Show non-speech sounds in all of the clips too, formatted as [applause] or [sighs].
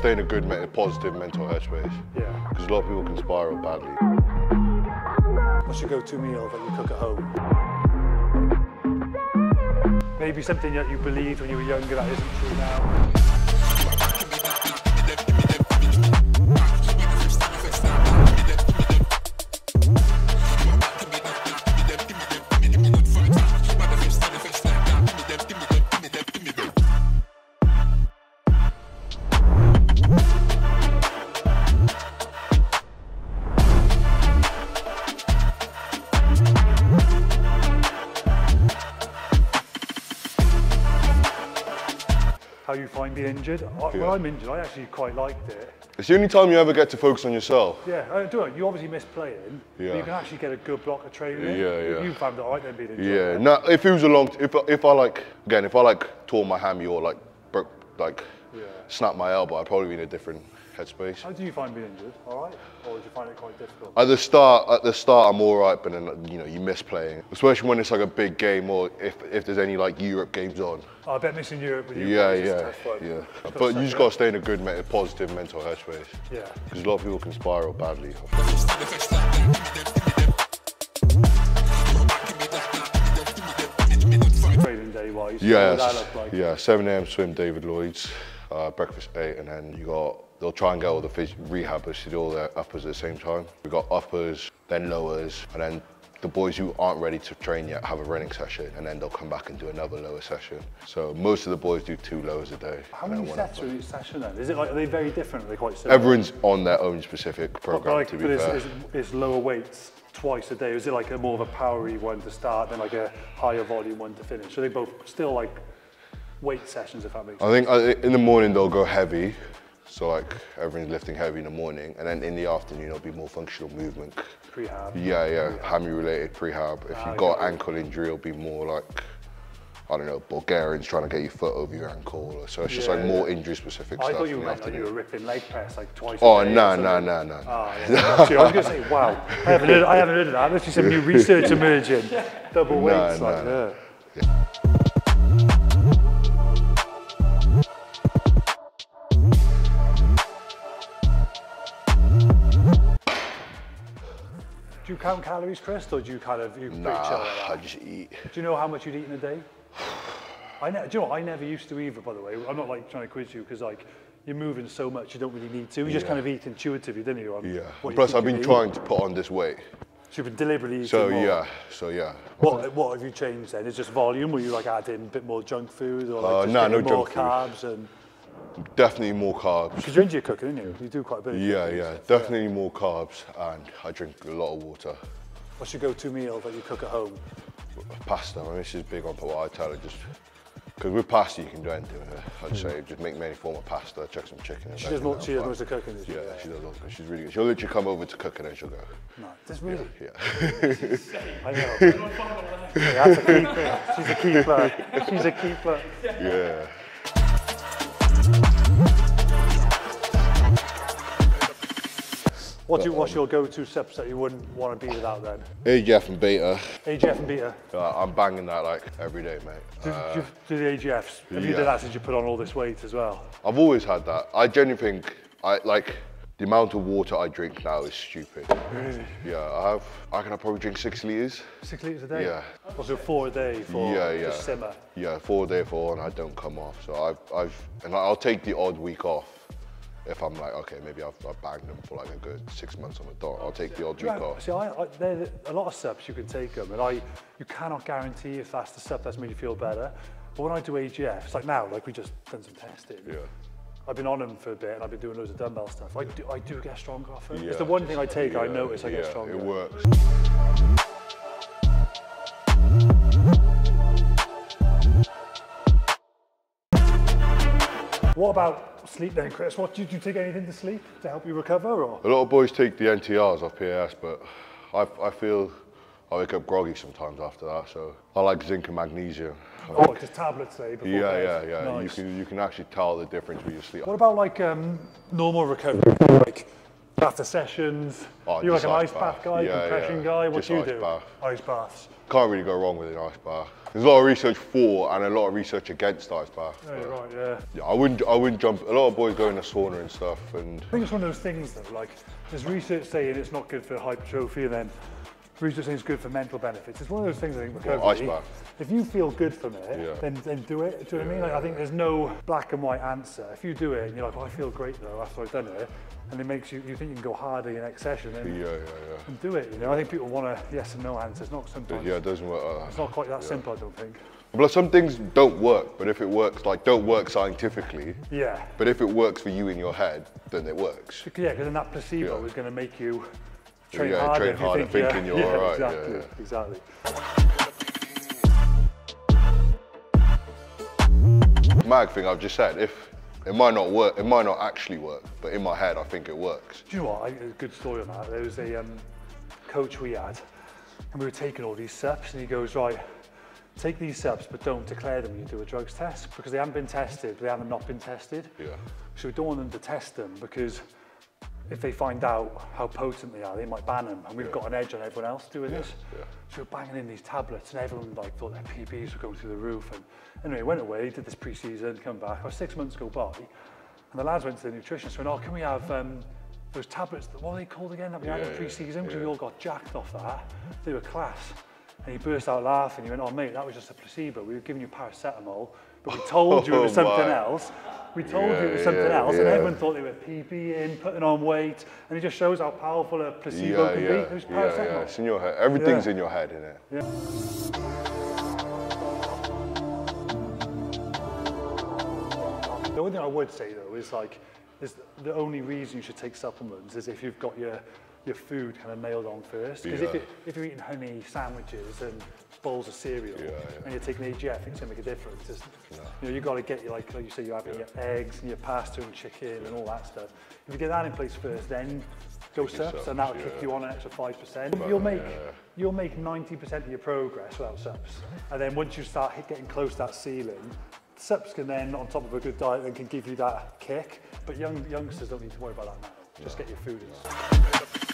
stay in a good, positive mental headspace. Yeah. Because a lot of people can spiral badly. What's your go-to meal that you cook at home? Maybe something that you believed when you were younger that isn't true now. How you find being injured? I, When I'm injured, I actually quite liked it. It's the only time you ever get to focus on yourself. Yeah, I do it. You obviously miss playing, but Yeah. you can actually get a good block of training. Yeah, yeah. You found it alright then being injured. Yeah. Now, if it was a long, if I- if I like again, if I like tore my hammy or like broke, like Yeah. snapped my elbow, I'd probably be in a different headspace. How do you find being injured? All right, or did you find it quite difficult? At the start, at the start, I'm all right, but then you know you miss playing, especially when it's like a big game or if if there's any like Europe games on. Oh, I bet missing Europe with you. Yeah, yeah, yeah. But you just got to stay in a good, positive mental headspace. Yeah. Because a lot of people can spiral badly. Training day wise. Yes. would that look like? Yeah, 7 a.m. swim, David Lloyd's, uh, breakfast 8, and then you got, they'll try and get all the phys- rehabbers to do all their uppers at the same time. we got uppers, then lowers, and then the boys who aren't ready to train yet have a running session, and then they'll come back and do another lower session. So most of the boys do two lowers a day. How many sets are each session then? Is it like, are they very different? Are they quite similar? Everyone's on their own specific But program, like, to be but fair. it's, it's lower weights twice a day. Is it like a more of a powery one to start, then like a higher volume one to finish? So they both still like weight sessions, if that makes sense. I think uh, in the morning they'll go heavy, so like everyone's lifting heavy in the morning, and then in the afternoon it'll be more functional movement. Prehab. Yeah, yeah, hammy related prehab. If Ah, you've got okay. ankle injury, it'll be more like, I don't know, Bulgarians trying to get your foot over your ankle. So it's just Yeah, like more yeah. injury specific I stuff. thought you meant like you were ripping leg press like twice Oh, a day. or no, no, no, no. Oh, yeah. I was going to say, wow, I haven't heard, I haven't heard of that. There's some new research [laughs] emerging. Double weights, no, like, no. yeah. Do you count calories, Christ, or do you kind of, you Nah, I just eat. Do you know how much you'd eat in a day? I ne- do you know what? I never used to either, by the way. I'm not like trying to quiz you because like you're moving so much you don't really need to. You just kind of eat intuitively, didn't you? Yeah. you Plus, I've been trying to put on this weight. So you've been deliberately eating So more. yeah, so yeah. What what have you changed then? Is just volume? Were you like adding a bit more junk food or like Uh, just no, more junk food. carbs and Definitely more carbs. because you're into your cooking, aren't you? You do quite a bit. of Yeah, cooking, yeah, definitely more carbs, and I drink a lot of water. What's your go-to meal that you cook at home? Pasta, my missus is big on what I tell her just. Because with pasta you can do anything with it. I'd hmm. say just make me any form of pasta, chuck some chicken. in She does more. She does most of cooking. Does she? Yeah, she does. all- She's really good. She'll literally come over to cook and then she'll go. No, that's really. Yeah. [laughs] [laughs] I know. [laughs] yeah, that's a keeper. She's a keeper. She's a keeper. yeah. What do what's your go-to steps that you wouldn't want to be without then? AGF and beta. AGF and beta. Uh, I'm banging that like every day, mate. Do, Uh, do, do the AGFs. Have you done that since you put on all this weight as well? I've always had that. I genuinely think I like the amount of water I drink now is stupid. Really? Yeah, I have. I can probably drink six liters. Six litres a day? Yeah. Also four a day for Yeah, yeah. just simmer. Yeah, four a day four, and I don't come off. So I've, I've, and I'll take the odd week off if I'm like, okay, maybe I've, I've banged them for like a good six months on the dot. I'll take the odd week Yeah, off. see, I, I, there a lot of subs you can take them, and I, you cannot guarantee if that's the sub that's made you feel better. But when I do AGF, it's like now, like we just done some testing. Yeah. I've been on them for a bit, and I've been doing loads of dumbbell stuff. I do, I do get stronger off them. Yeah. It's the one thing I take, I notice I get yeah, stronger. It works. What about sleep then, Christ? What do you, do you take anything to sleep to help you recover, or? A lot of boys take the NTRs off PAS, but I, I feel I wake up groggy sometimes after that. So I like zinc and magnesium. Oh, just tablets, say. Before Yeah, bed. yeah, yeah. You can you can actually tell the difference with your sleep. What about like um, normal recovery? Like After sessions, Oh, you're like an ice bath bath. guy, Yeah, compression yeah. guy. What Just do you ice do? bath. Ice baths. Can't really go wrong with an ice bath. There's a lot of research for and a lot of research against ice bath. Oh, but- right, yeah. Yeah, I wouldn't. I wouldn't jump. A lot of boys go in the sauna and stuff, and I think it's one of those things though, like there's research saying it's not good for hypertrophy and then research saying it's good for mental benefits. It's one of those things I think ice bath. If you feel good from it, Yeah. then, then do it. Do you know what I mean? Like, I think there's no black and white answer. If you do it and you're like, oh, I feel great though after I've done it, and it makes you, you think you can go harder your next session, then, yeah, yeah, then do it. You know, I think people want a yes and no answer. It's not sometimes. Yeah, it doesn't work like It's not quite that simple, I don't think. But some things don't work. But if it works, like don't work scientifically. Yeah. But if it works for you in your head, then it works. Yeah, because then that placebo Yeah. is going to make you train Yeah, harder. train if you harder, think, yeah, thinking you're yeah, all right, Exactly, yeah. exactly. Mag thing I've just said. If it might not work, it might not actually work. But in my head, I think it works. Do you know what? I, a good story on that. There was a um, coach we had, and we were taking all these subs, and he goes, right, take these subs, but don't declare them when you do a drugs test because they haven't been tested. They haven't not been tested. Yeah. So we don't want them to test them because if they find out how potent they are, they might ban them, and we've got an edge on everyone else doing this. yeah. So we're banging in these tablets, and everyone like thought their PBs were going through the roof. And anyway, went away, did this pre-season, come back. About six months go by, and the lads went to the nutritionist. Went, oh, can we have um, those tablets? That, what are they called again? That we had in yeah, pre-season because yeah. we all got jacked off that. They were class. And he burst out laughing. He went, oh mate, that was just a placebo. We were giving you paracetamol, but we told you it was [laughs] Oh, something my. else. We told you it was something yeah, else, and everyone thought they were PB in, putting on weight, and it just shows how powerful a placebo Yeah, can yeah, be. It was yeah, paracetamol. yeah. It's in your head. Everything's Yeah. in your head, innit? The only thing I would say though is like, is the only reason you should take supplements is if you've got your your food kind of nailed on first. Because if, Yeah. you, if you're eating honey sandwiches and bowls of cereal Yeah, yeah. and you're taking AGF, it's gonna make a difference. It's, You know, you got to get your like, like you say, you're having your eggs and your pasta and chicken and all that stuff. If you get that in place first, then go subs, and that'll yeah. kick you on an extra five percent. You'll make yeah. you'll make 90% of your progress without subs. And then once you start getting close to that ceiling, subs can then, on top of a good diet, then can give you that kick. But young youngsters don't need to worry about that now. Just get your food in.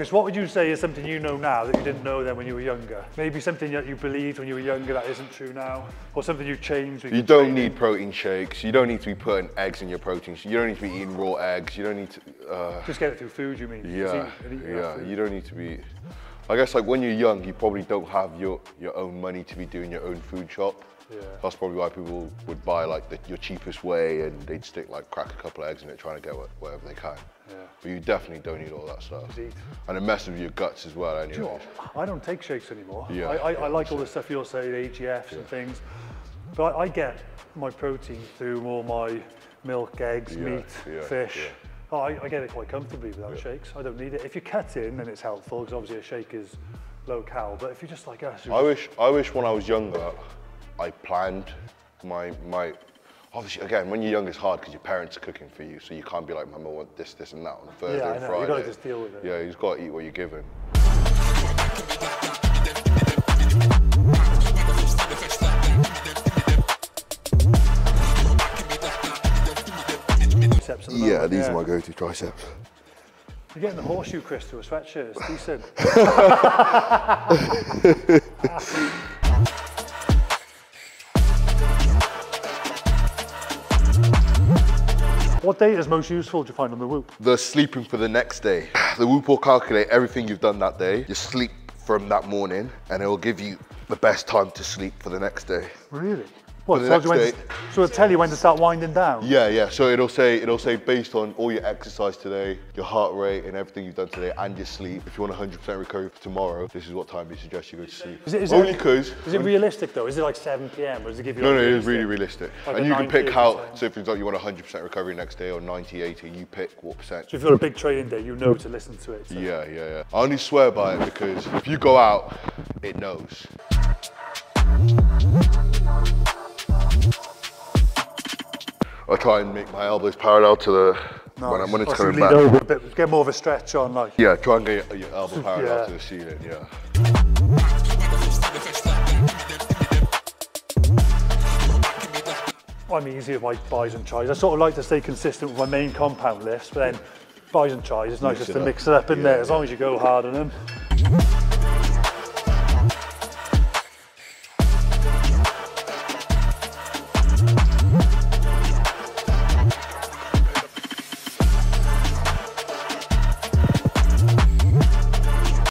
Christ, what would you say is something you know now that you didn't know then when you were younger? Maybe something that you believed when you were younger that isn't true now? Or something you've changed? You don't training? need protein shakes. You don't need to be putting eggs in your protein. You don't need to be eating raw eggs. You don't need to. Uh, Just get it through food, you mean? Yeah, yeah. You don't need to be. I guess like when you're young, you probably don't have your your own money to be doing your own food shop. Yeah. That's probably why people would buy like the, your cheapest way, and they'd stick like crack a couple of eggs in it, trying to get what, whatever they can. Yeah. But you definitely don't need all that stuff. Eat. And it messes with your guts as well. Do you know Anyway. I don't take shakes anymore. Yeah, I, I, yeah, I like all the stuff you're saying, AGFs and things. But I, I get my protein through more my milk, eggs, Yeah, meat, yeah, fish. yeah. Oh, I, I get it quite comfortably without shakes. I don't need it. If you cut in, then it's helpful because obviously a shake is low cal. But if you're just like us, I wish I wish when I was younger, I planned my my. Obviously, again, when you're young, it's hard because your parents are cooking for you, so you can't be like, "Mum, I want this, this, and that on Thursday Yeah, I and know, Friday." you gotta just deal with it. Yeah, you just got to eat what you're given. triceps at are my go-to triceps. You're getting the horseshoe, Christ, to a sweatshirt. It's decent. [laughs] [laughs] what data is most useful, do you find, on the Whoop? The sleeping for the next day. [sighs] The Whoop will calculate everything you've done that day, your sleep from that morning, and it will give you the best time to sleep for the next day. Really? What, the tells you when next to, day- so it'll tell you when to start winding down? Yeah, yeah. So it'll say it'll say based on all your exercise today, your heart rate, and everything you've done today, and your sleep. If you want 100% recovery for tomorrow, this is what time we suggest you go to sleep. Is it, is Only because. is it realistic though? Is it like 7 p.m. or does it give you No, like no, it is really realistic. Like and you can pick how, so if it's like you want 100% recovery next day or 90, 80, you pick what percent. So if you've got a big training day, you know to listen to it. So. Yeah, yeah, yeah. I only swear by it because if you go out, it knows. I try and make my elbows parallel to the when, I'm, when it's Nice. Coming back. over a bit, get more of a stretch on like. Yeah, try and get your, elbow [laughs] parallel Yeah. to the ceiling. Yeah. I'm easy with my buys and tries. I sort of like to stay consistent with my main compound lifts, but then bison tries, it's nice just to up. mix it up in Yeah, there, as long as you go hard on them.